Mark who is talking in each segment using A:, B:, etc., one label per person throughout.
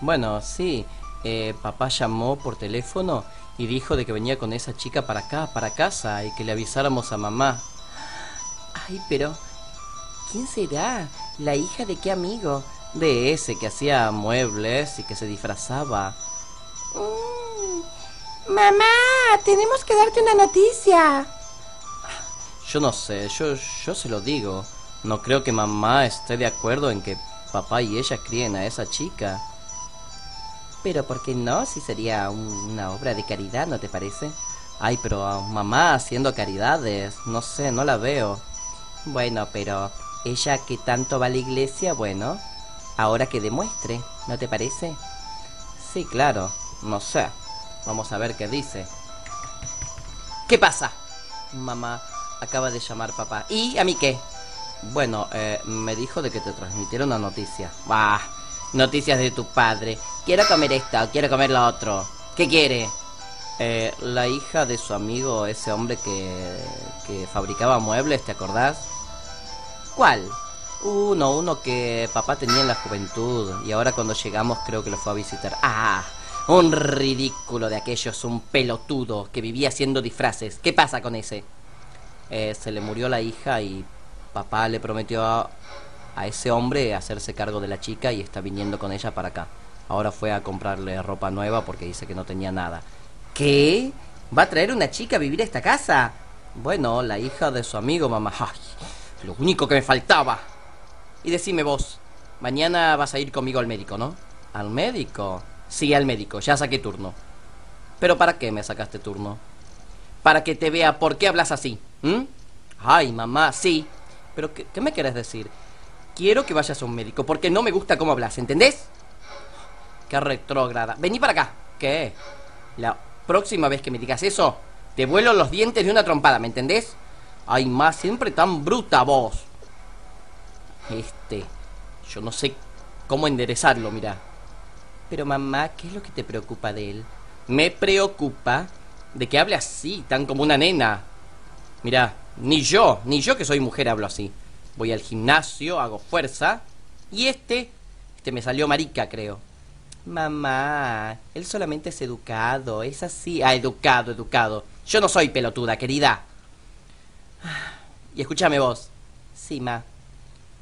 A: Bueno, sí. Eh, papá llamó por teléfono y dijo de que venía con esa chica para acá, para casa, y que le avisáramos a mamá. Ay, pero... ¿Quién será? ¿La hija de qué amigo? De ese que hacía muebles y que se disfrazaba.
B: Mm. Mamá, tenemos que darte una noticia.
A: Yo no sé, yo, yo se lo digo. No creo que mamá esté de acuerdo en que papá y ella críen a esa chica. Pero ¿por qué no? Si sería una obra de caridad, ¿no te parece? Ay, pero mamá haciendo caridades, no sé, no la veo. Bueno, pero ella que tanto va a la iglesia, bueno, ahora que demuestre, ¿no te parece? Sí, claro, no sé. Vamos a ver qué dice. ¿Qué pasa? Mamá, acaba de llamar papá. ¿Y a mí qué? Bueno, eh, me dijo de que te transmitieron una noticia. Bah, noticias de tu padre. Quiero comer esto, quiero comer lo otro. ¿Qué quiere? Eh, la hija de su amigo, ese hombre que, que fabricaba muebles, ¿te acordás? ¿Cuál? Uno, uno que papá tenía en la juventud y ahora cuando llegamos creo que lo fue a visitar. Ah, un ridículo de aquellos, un pelotudo que vivía haciendo disfraces. ¿Qué pasa con ese? Eh, se le murió la hija y papá le prometió a, ese hombre hacerse cargo de la chica y está viniendo con ella para acá. Ahora fue a comprarle ropa nueva porque dice que no tenía nada. ¿Qué? ¿Va a traer una chica a vivir a esta casa? Bueno, la hija de su amigo, mamá. Ay, lo único que me faltaba. Y decime vos, mañana vas a ir conmigo al médico, ¿no? ¿Al médico? Sí, al médico, ya saqué turno. ¿Pero para qué me sacaste turno? Para que te vea por qué hablas así. Ay, mamá, sí. ¿Pero qué, me querés decir? Quiero que vayas a un médico porque no me gusta cómo hablas, ¿entendés? Qué retrógrada. Vení para acá. ¿Qué? La próxima vez que me digas eso, te vuelo los dientes de una trompada, ¿me entendés? Ay, más, siempre tan bruta vos. Este, yo no sé cómo enderezarlo, mira. Pero mamá, ¿qué es lo que te preocupa de él? Me preocupa de que hable así, tan como una nena. Mira, ni yo, ni yo que soy mujer hablo así. Voy al gimnasio, hago fuerza. Y este, este me salió marica, creo. Mamá, él solamente es educado, es así. Ah, educado, educado. Yo no soy pelotuda, querida. Y escúchame vos. Sí, ma.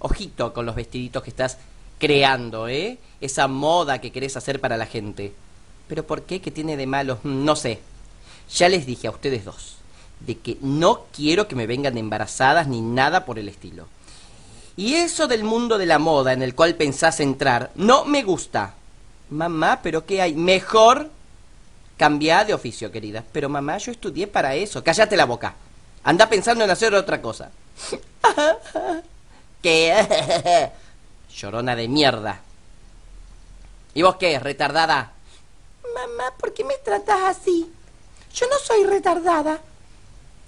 A: Ojito con los vestiditos que estás creando, ¿eh? Esa moda que querés hacer para la gente. Pero ¿por qué? ¿Qué tiene de malo? No sé. Ya les dije a ustedes dos de que no quiero que me vengan embarazadas ni nada por el estilo. Y eso del mundo de la moda en el cual pensás entrar no me gusta. Mamá, ¿pero qué hay? Mejor cambiar de oficio, querida. Pero mamá, yo estudié para eso. Cállate la boca. Anda pensando en hacer otra cosa. ¿Qué? Llorona de mierda. ¿Y vos qué, retardada?
B: Mamá, ¿por qué me tratas así? Yo no soy retardada.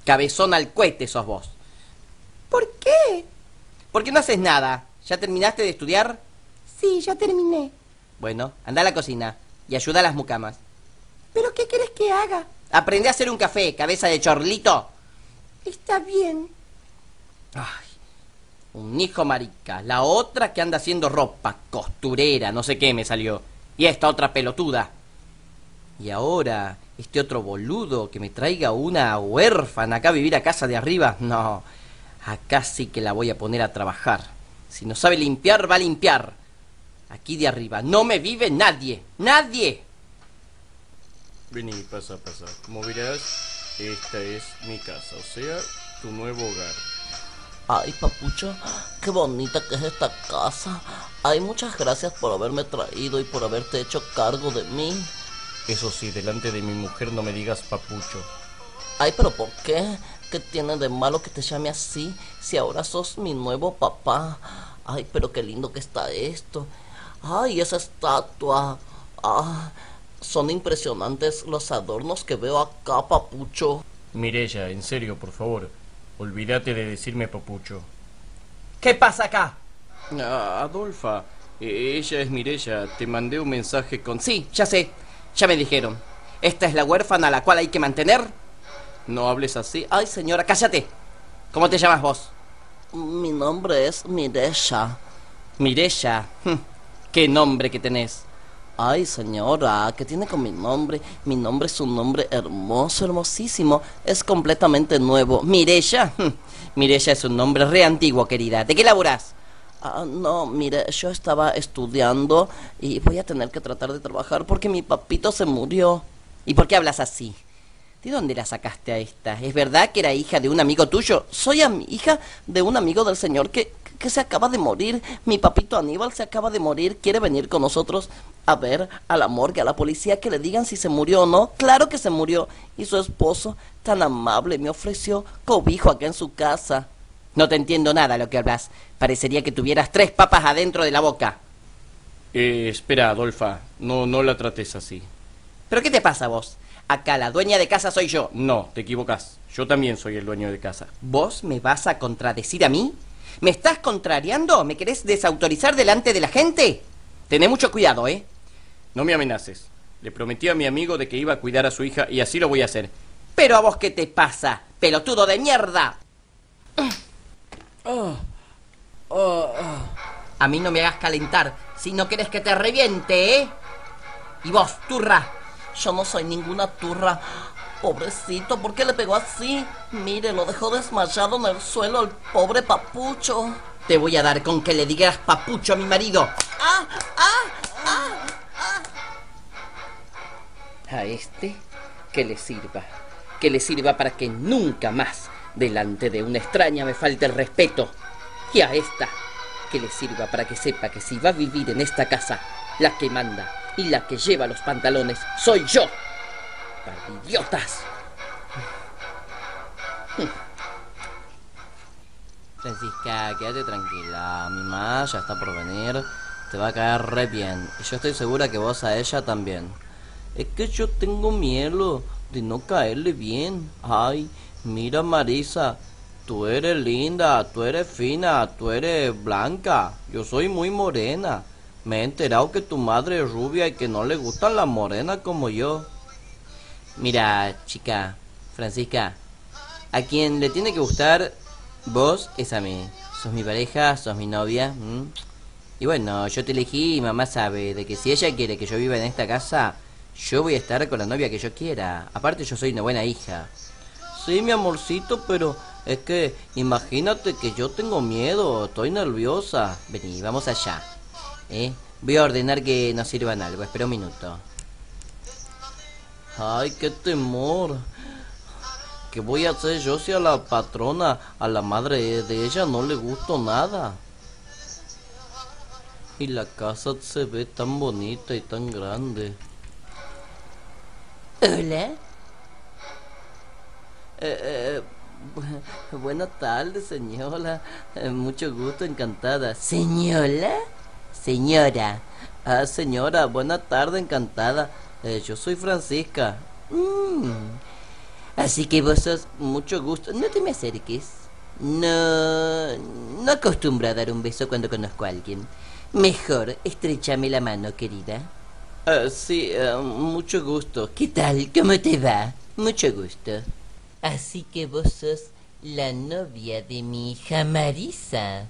A: Cabezón al cohete sos vos.
B: ¿Por qué?
A: Porque no haces nada. ¿Ya terminaste de estudiar?
B: Sí, ya terminé.
A: Bueno, anda a la cocina y ayuda a las mucamas.
B: ¿Pero qué quieres que haga?
A: Aprende a hacer un café, cabeza de chorlito.
B: Está bien.
A: Ay, un hijo marica. La otra que anda haciendo ropa, costurera, no sé qué me salió. Y esta otra pelotuda. Y ahora, este otro boludo que me traiga una huérfana acá a vivir a casa de arriba. No, acá sí que la voy a poner a trabajar. Si no sabe limpiar, va a limpiar. Aquí de arriba no me vive nadie. ¡Nadie!
C: Vení, pasa, pasa. Como verás, esta es mi casa, o sea, tu nuevo hogar.
D: Ay, papucho, qué bonita que es esta casa. Ay, muchas gracias por haberme traído y por haberte hecho cargo de mí.
C: Eso sí, delante de mi mujer no me digas papucho.
D: Ay, pero ¿por qué? ¿Qué tiene de malo que te llame así si ahora sos mi nuevo papá? Ay, pero qué lindo que está esto. Ay, esa estatua. Ah, son impresionantes los adornos que veo acá, papucho.
C: Mirella, en serio, por favor. Olvídate de decirme papucho.
A: ¿Qué pasa acá?
C: Ah, Adolfa, ella es Mirella. Te mandé un mensaje con...
A: Sí, ya sé. Ya me dijeron. ¿Esta es la huérfana a la cual hay que mantener?
C: No hables así.
A: Ay, señora, cállate. ¿Cómo te llamas vos?
D: Mi nombre es Mirella.
A: Mirella. Hm, ¿Qué nombre que tenés?
D: Ay, señora, ¿qué tiene con mi nombre? Mi nombre es un nombre hermoso, hermosísimo. Es completamente nuevo.
A: Mireya. Mireya es un nombre re antiguo, querida. ¿De qué laburás?
D: Ah, no, mire, yo estaba estudiando y voy a tener que tratar de trabajar porque mi papito se murió.
A: ¿Y por qué hablas así? ¿De dónde la sacaste a esta? ¿Es verdad que era hija de un amigo tuyo?
D: Soy hija de un amigo del señor que, que se acaba de morir. Mi papito Aníbal se acaba de morir. Quiere venir con nosotros a ver a la morgue, a la policía, que le digan si se murió o no. Claro que se murió. Y su esposo, tan amable, me ofreció cobijo acá en su casa.
A: No te entiendo nada lo que hablas. Parecería que tuvieras tres papas adentro de la boca.
C: Eh, espera, Adolfa. No, no la trates así.
A: ¿Pero qué te pasa vos? Acá la dueña de casa soy yo.
C: No, te equivocas. Yo también soy el dueño de casa.
A: ¿Vos me vas a contradecir a mí? ¿Me estás contrariando? ¿Me querés desautorizar delante de la gente? Tené mucho cuidado, ¿eh?
C: No me amenaces. Le prometí a mi amigo de que iba a cuidar a su hija y así lo voy a hacer.
A: ¿Pero a vos qué te pasa? ¡Pelotudo de mierda! A mí no me hagas calentar si no quieres que te reviente, ¿eh? Y vos, turra,
D: yo no soy ninguna turra. Pobrecito, ¿por qué le pegó así? Mire, lo dejó desmayado en el suelo el pobre papucho.
A: Te voy a dar con que le digas papucho a mi marido.
D: ¡Ah! ¡Ah! ¡Ah!
A: A este que le sirva. Que le sirva para que nunca más delante de una extraña me falte el respeto. Y a esta que le sirva para que sepa que si va a vivir en esta casa, la que manda y la que lleva los pantalones soy yo. Par de idiotas. Francisca, quédate tranquila. Mi mamá ya está por venir. Te va a caer re bien. Y yo estoy segura que vos a ella también. Es que yo tengo miedo de no caerle bien. Ay, mira Marisa. Tú eres linda, tú eres fina, tú eres blanca. Yo soy muy morena. Me he enterado que tu madre es rubia y que no le gustan las morenas como yo. Mira, chica, Francisca, a quien le tiene que gustar vos es a mí. Sos mi pareja, sos mi novia. Y bueno, yo te elegí mamá sabe de que si ella quiere que yo viva en esta casa, yo voy a estar con la novia que yo quiera. Aparte yo soy una buena hija. Sí, mi amorcito, pero es que imagínate que yo tengo miedo, estoy nerviosa. Vení, vamos allá. ¿Eh? Voy a ordenar que nos sirvan algo. Espera un minuto. Ay, qué temor. ¿Qué voy a hacer yo si a la patrona, a la madre de ella, no le gusto nada? Y la casa se ve tan bonita y tan grande.
B: Hola.
A: Eh, eh, buenas tardes, señora. Eh, mucho gusto, encantada.
B: ¿Señora? Señora.
A: Ah, señora, buena tarde, encantada. Eh, yo soy Francisca.
B: Mm. Así que vos sos mucho gusto. No te me acerques. No, no acostumbro a dar un beso cuando conozco a alguien. Mejor, estrechame la mano, querida.
A: Uh, sí, uh, mucho gusto.
B: ¿Qué tal? ¿Cómo te va? Mucho gusto. Así que vos sos la novia de mi hija Marisa.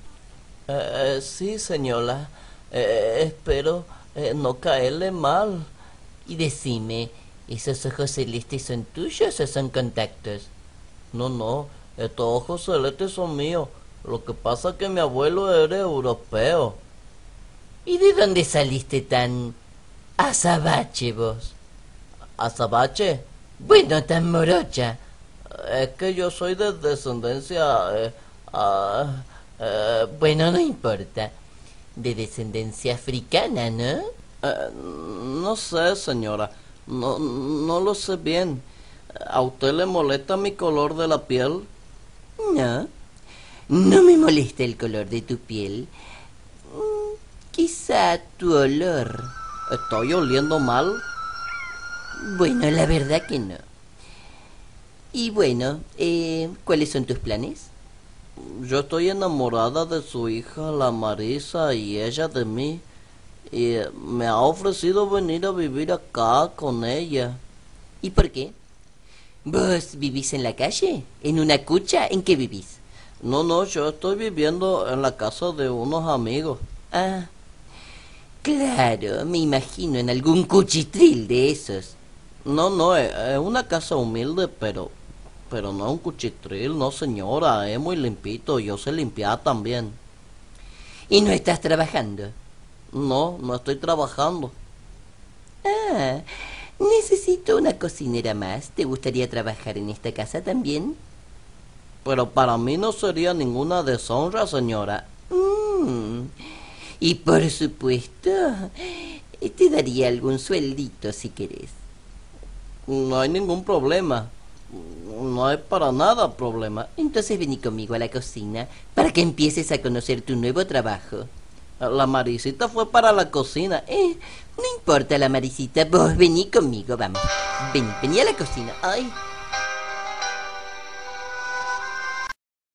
A: Uh, sí, señora. Eh, espero eh, no caerle mal.
B: Y decime, ¿esos ojos celestes son tuyos o son contactos?
A: No, no, estos ojos celestes son míos. Lo que pasa es que mi abuelo era europeo.
B: ¿Y de dónde saliste tan azabache vos?
A: ¿Azabache?
B: Bueno, tan morocha.
A: Es que yo soy de descendencia... Eh, ah,
B: eh, bueno, no importa de descendencia africana, ¿no?
A: Eh, no sé, señora. No, no lo sé bien. ¿A usted le molesta mi color de la piel?
B: No. No me molesta el color de tu piel. Mm, quizá tu olor.
A: ¿Estoy oliendo mal?
B: Bueno, la verdad que no. Y bueno, eh, ¿cuáles son tus planes?
A: Yo estoy enamorada de su hija, la Marisa, y ella de mí. Y me ha ofrecido venir a vivir acá con ella.
B: ¿Y por qué? ¿Vos vivís en la calle? ¿En una cucha? ¿En qué vivís?
A: No, no, yo estoy viviendo en la casa de unos amigos.
B: Ah.
A: Claro, me imagino en algún cuchitril de esos.
E: No, no, es, es una casa humilde, pero... Pero no un cuchitril, no señora, es muy limpito, yo sé limpiar también.
A: ¿Y no estás trabajando?
E: No, no estoy trabajando.
A: Ah, necesito una cocinera más. ¿Te gustaría trabajar en esta casa también?
E: Pero para mí no sería ninguna deshonra, señora.
A: Mm, y por supuesto, te daría algún sueldito si querés.
E: No hay ningún problema. No hay para nada problema.
A: Entonces vení conmigo a la cocina para que empieces a conocer tu nuevo trabajo.
E: La Marisita fue para la cocina.
A: Eh, no importa la Marisita, vos vení conmigo, vamos. Vení, vení a la cocina. Ay,